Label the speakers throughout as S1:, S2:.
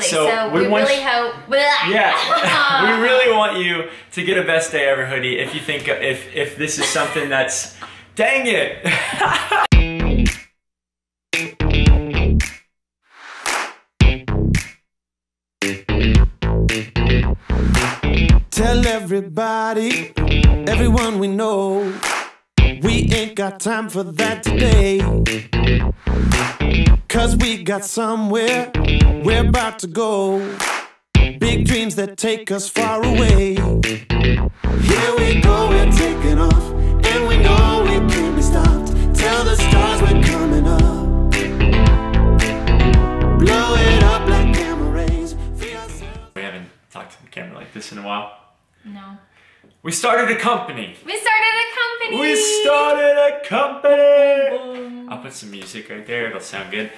S1: So,
S2: So,
S1: we
S2: we,
S1: want
S2: really
S1: you-
S2: hope.
S1: Yeah, we really want you to get a best day ever hoodie. If you think if if this is something that's, dang it.
S3: Tell everybody, everyone we know, we ain't got time for that today. Cause we got somewhere we're about to go. Big dreams that take us far away. Here we go, we're taking off, and we know we can't be stopped. Tell the stars we're coming up. Blow it up like gamma rays.
S1: We haven't talked to the camera like this in a while.
S2: No.
S1: We started a company.
S2: We started a company.
S1: We started a company. I'll put some music right there. It'll sound good.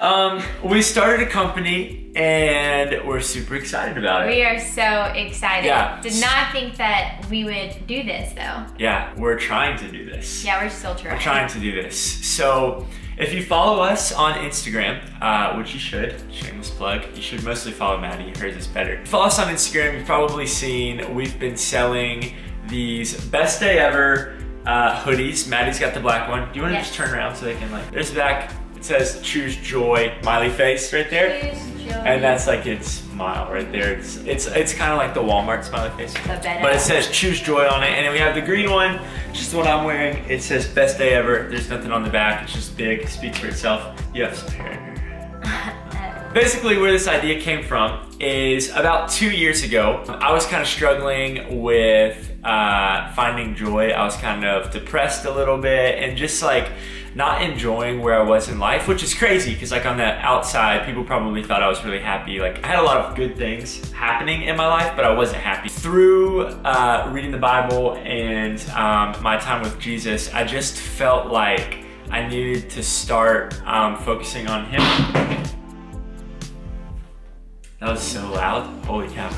S1: Um, we started a company and we're super excited about it.
S2: We are so excited.
S1: Yeah.
S2: Did not think that we would do this though.
S1: Yeah, we're trying to do this.
S2: Yeah, we're still trying.
S1: We're trying to do this. So if you follow us on Instagram, uh, which you should, shameless plug, you should mostly follow Maddy, hers is better. Follow us on Instagram, you've probably seen we've been selling these best day ever uh, hoodies. Maddy's got the black one. Do you want to
S2: Yes.
S1: just turn around so they can like, there's the back. It says choose joy, smiley face right there.
S2: Choose joy.
S1: And that's like its smile right there. It's it's it's kind of like the Walmart smiley face. But it says choose joy on it. And then we have the green one, just the one I'm wearing. It says best day ever. There's nothing on the back. It's just big, speaks for itself. You have some hair. Basically, where this idea came from is about two years ago, I was kind of struggling with uh, finding joy. I was kind of depressed a little bit and just like not enjoying where I was in life, which is crazy because like on the outside, people probably thought I was really happy. Like I had a lot of good things happening in my life, but I wasn't happy. Through uh, reading the Bible and um, my time with Jesus, I just felt like I needed to start um, focusing on Him. That was so loud. Holy cow.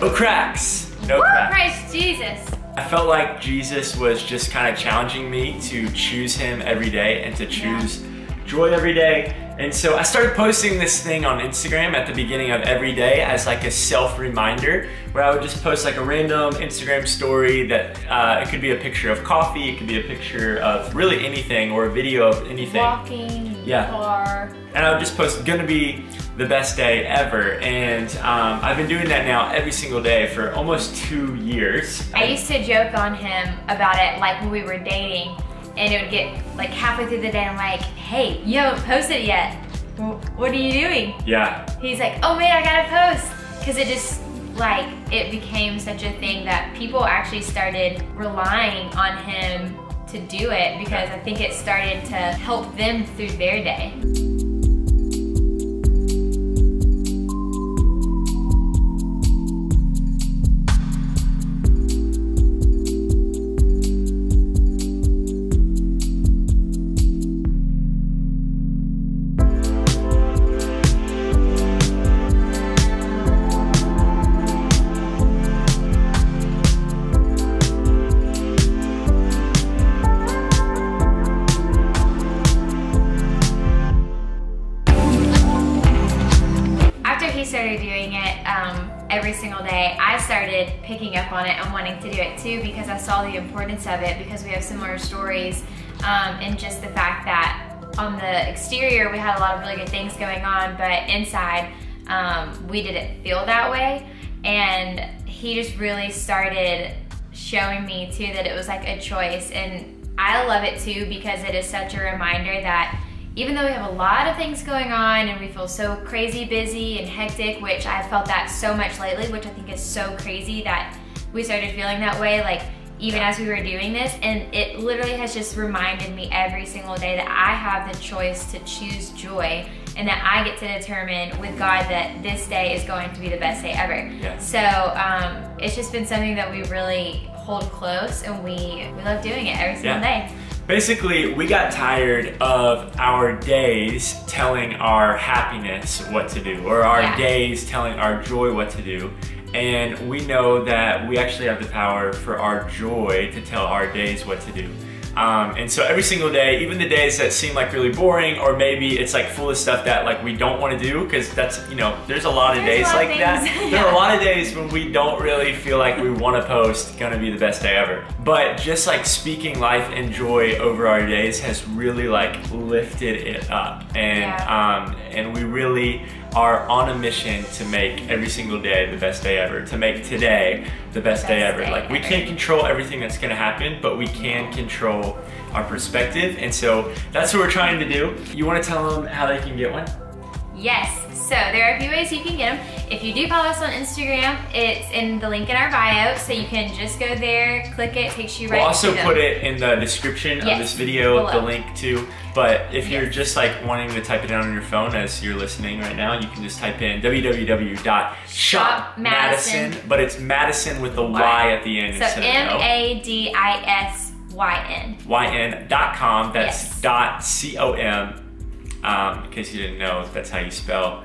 S1: Oh cracks. No cracks.
S2: Christ Jesus.
S1: I felt like Jesus was just kind of challenging me to choose him every day and to choose joy every day. And so I started posting this thing on Instagram at the beginning of every day as like a self reminder where I would just post like a random Instagram story that uh, it could be a picture of coffee, it could be a picture of really anything or a video of anything.
S2: Walking.
S1: Yeah.
S2: Car.
S1: and I would just post gonna be the best day ever. And um, I've been doing that now every single day for almost two years.
S2: I used to joke on him about it like when we were dating and it would get like halfway through the day I'm like, hey, you haven't posted yet. What are you doing?
S1: yeah,
S2: He's like, oh man, I gotta post. Cause it just like, it became such a thing that people actually started relying on him to do it because I think it started to help them through their day. Single day, I started picking up on it and wanting to do it too because I saw the importance of it because we have similar stories um, and just the fact that on the exterior we had a lot of really good things going on, but inside um, we didn't feel that way. And he just really started showing me too that it was like a choice. And I love it too because it is such a reminder that even though we have a lot of things going on and we feel so crazy busy and hectic, which I've felt that so much lately, which I think is so crazy that we started feeling that way, like even as we were doing this. And it literally has just reminded me every single day that I have the choice to choose joy and that I get to determine with God that this day is going to be the best day ever.
S1: Yeah.
S2: So um, it's just been something that we really hold close and we, we love doing it every single
S1: Yeah.
S2: day.
S1: Basically, we got tired of our days telling our happiness what to do, or our
S2: Yeah.
S1: days telling our joy what to do. And we know that we actually have the power for our joy to tell our days what to do. Um, and so every single day, even the days that seem like really boring, or maybe it's like full of stuff that like we don't want to do, because that's you know, there's a lot of
S2: There's
S1: days
S2: lot of
S1: like that.
S2: things.
S1: There are a lot of days when we don't really feel like we want to post. Gonna be the best day ever. But just like speaking life and joy over our days has really like lifted it up, and
S2: Yeah.
S1: um, and we really are on a mission to make every single day the best day ever. To make today the best, day ever.
S2: day
S1: Like we
S2: ever.
S1: can't control everything that's gonna happen, but we can control our perspective. And so that's what we're trying to do. You wanna tell them how they can get one?
S2: Yes, so there are a few ways you can get them. If you do follow us on Instagram, it's in the link in our bio, so you can just go there, click it, takes you right
S1: We'll also put it in the description of this video, the link too. But if you're just like wanting to type it down on your phone as you're listening right now, you can just type in
S2: www.shopmadisyn,
S1: but it's Madison with the Y at the end
S2: So
S1: instead
S2: M
S1: of no.
S2: A D I S Y N.
S1: yn.com. That's
S2: Yes.
S1: dot c o m. Um, in case you didn't know, that's how you spell.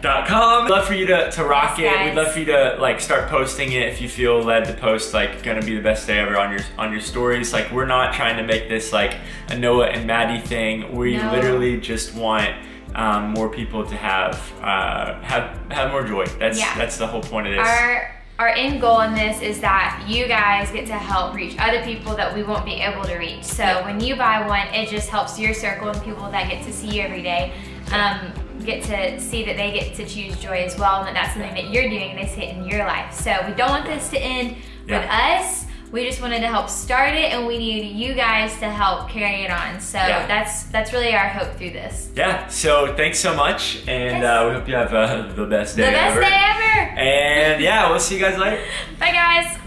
S1: Dot com. We'd love for you to, to rock
S2: Yes,
S1: it. We'd love for you to like start posting it if you feel led to post like gonna be the best day ever on your on your stories. Like we're not trying to make this like a Noah and Maddy thing. We
S2: No.
S1: literally just want um, more people to have uh, have have more joy. That's
S2: Yeah.
S1: that's the whole point of this.
S2: Our our end goal in this is that you guys get to help reach other people that we won't be able to reach. So when you buy one, it just helps your circle and people that get to see you every day um, get to see that they get to choose joy as well, and that that's something that you're doing and they see it in your life. So we don't want this to end with us. We just wanted to help start it, and we need you guys to help carry it on. So
S1: Yeah.
S2: that's that's really our hope through this.
S1: Yeah, so thanks so much, and
S2: Yes.
S1: uh, we hope you have uh, the best day ever.
S2: The best
S1: ever.
S2: day ever!
S1: And yeah, we'll see you guys later.
S2: Bye, guys.